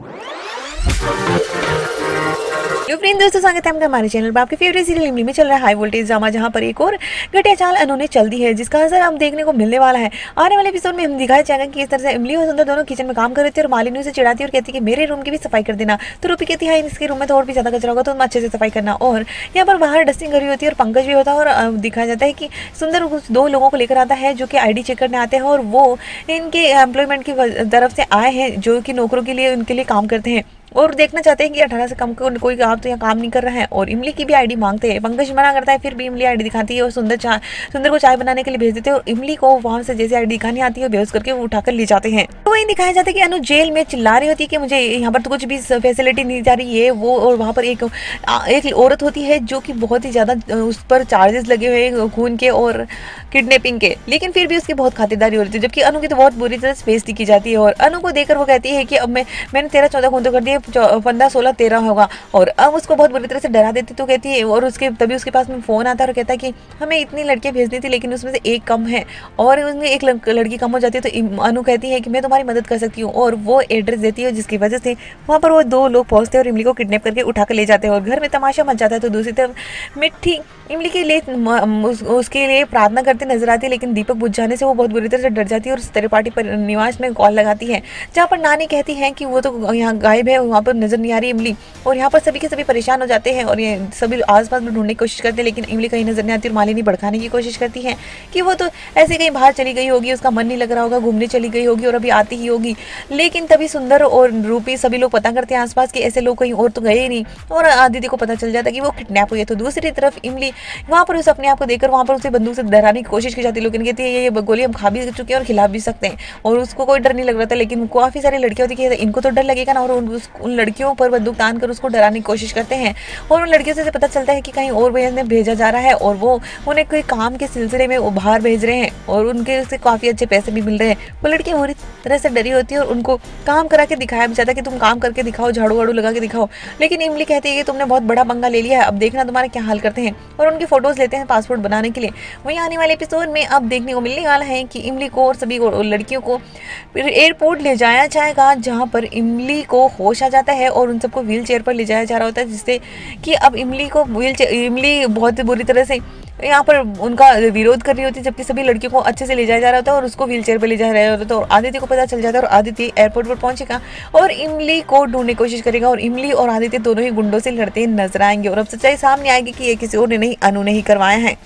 Thank you. दोस्तों, स्वागत है हमारे चैनल पर। आपके फेवरेट सीरियल इमली में चल रहा है हाई वोल्टेज ड्रामा जहाँ पर एक और घटिया चाल उन्होंने चल दी है, जिसका असर हम देखने को मिलने वाला है। आने वाले एपिसोड में हम दिखाया जाएगा कि इस तरह से इमली और सुंदर दोनों किचन में काम कर रहे थे और मालिनी उसे चिढ़ाती और कहती कि मेरे रूम की भी सफ़ाई कर देना। तो रूपी कहती, है, इसके रूम में तो और भी ज़्यादा कचरा होगा तो तुम अच्छे से सफ़ाई करना। और यहाँ पर बाहर डस्टिंग करी होती है और पंकज भी होता है और दिखाया जाता है कि सुंदर दो लोगों को लेकर आता है जो कि आईडी चेक करने आते हैं और वो इनके एम्प्लॉयमेंट की तरफ़ से आए हैं, जो कि नौकरों के लिए, उनके लिए काम करते हैं। और देखना चाहते हैं कि अठारह से कम को कोई आप तो यहाँ काम नहीं कर रहा है। और इमली की भी आईडी मांगते हैं। पंकज मना करता है, फिर भी इमली आईडी दिखाती है और सुंदर चाय सुंदर को चाय बनाने के लिए भेज देते हैं और इमली को वहाँ से जैसे आईडी दिखानी आती है बेहोश करके वो उठाकर ले जाते हैं। तो वही दिखाया जाता है कि अनु जेल में चिल्ला रही होती है कि मुझे यहाँ पर तो कुछ भी फैसिलिटी नहीं जा रही है। वो और वहाँ पर एक एक औरत होती है जो कि बहुत ही ज़्यादा उस पर चार्जेस लगे हुए हैं खून के और किडनेपिंग के। लेकिन फिर भी उसकी बहुत खातिरदारी हो रही थी, जबकि अनु की तो बहुत बुरी तरह स्पेस की जाती है। और अनु को देखकर वो कहती है कि अब मैं, मैंने तेरह चौदह खून तो कर दिए पंद्रह, सोलह, तेरह होगा। और अब उसको बहुत बुरी तरह से डरा देती तो कहती है, और उसके, तभी उसके पास में फ़ोन आता है और कहता है कि हमें इतनी लड़कियाँ भेजनी थी, लेकिन उसमें से एक कम है। और उसमें एक लड़की कम हो जाती है तो अनु कहती है कि मैं तुम्हारी मदद कर सकती हूँ। और वो एड्रेस देती है, जिसकी वजह से वहाँ पर वो दो लोग पहुँचते हैं और इमली को किडनेप करके उठा कर ले जाते हैं। और घर में तमाशा मच जाता है तो दूसरी तरफ़ मिट्टी, इमली के लिए उसके लिए प्रार्थना करते नज़र आती है, लेकिन दीपक बुझ जाने से वो बहुत बुरी तरह से डर जाती है और तेरे पार्टी पर निवास में कॉल लगाती है। जहाँ पर नानी कहती है कि वो तो यहाँ गायब है वहाँ पर नज़र नहीं आ रही इमली। और यहाँ पर सभी के सभी परेशान हो जाते हैं और ये सभी आसपास में ढूँढने की कोशिश करते हैं, लेकिन इमली कहीं नज़र नहीं आती और मालिनी भड़काने की कोशिश करती है कि वो तो ऐसे कहीं बाहर चली गई होगी, उसका मन नहीं लग रहा होगा, घूमने चली गई होगी और अभी आती ही होगी। लेकिन तभी सुंदर और रूपी सभी लोग पता करते हैं आसपास के ऐसे लोग कहीं और तो गए ही नहीं। और दीदी को पता चल जाता कि वो किडनैप हुई है। तो दूसरी तरफ़ इमली, वहाँ पर उस अपने आप को देखकर वहाँ पर उसे बंदूक से डराने की कोशिश की जाती है। लेकिन कहती है, ये गोली हम खा भी चुके हैं और खिला भी सकते हैं। और उसको कोई डर नहीं लग रहा था, लेकिन काफ़ी सारी लड़कियाँ होती है इनको तो डर लगेगा ना और उन लड़कियों पर बंदूक तान कर उसको डराने की कोशिश करते हैं और उन लड़कियों से पता चलता है कि कहीं और भैया ने भेजा जा रहा है और वो उन्हें कोई काम के सिलसिले में उभार भेज रहे हैं और उनके से काफ़ी अच्छे पैसे भी मिल रहे हैं। वो लड़की पूरी तरह से डरी होती है और उनको काम करा के दिखाया भी जाता है कि तुम काम करके दिखाओ झाड़ू वाड़ू लगा के दिखाओ। लेकिन इमली कहती है कि तुमने बहुत बड़ा पंगा ले लिया है, अब देखना तुम्हारा क्या हाल करते हैं। और उनकी फ़ोटोज़ लेते हैं पासपोर्ट बनाने के लिए। वहीं आने वाले एपिसोड में अब देखने को मिलने वाला है कि इमली को और सभी लड़कियों को एयरपोर्ट ले जाया जाएगा, जहाँ पर इमली को होश आ जाता है और उन सबको व्हील चेयर पर ले जाया जा रहा होता है, जिससे कि अब इमली को व्हील इमली बहुत बुरी तरह से यहाँ पर उनका विरोध कर रही होती है जबकि सभी लड़कियों को अच्छे से ले जाया जा रहा होता है और उसको व्हील चेयर पर ले जा रहा होता। है और आदित्य को पता चल जाता है और आदित्य एयरपोर्ट पर पहुंचेगा और इमली को ढूँढने की कोशिश करेगा और इमली और आदित्य दोनों ही गुंडों से लड़ते नज़र आएँगे और अब सच्चाई सामने आएगी कि ये किसी और ने नहीं, अनु नहीं करवाया है।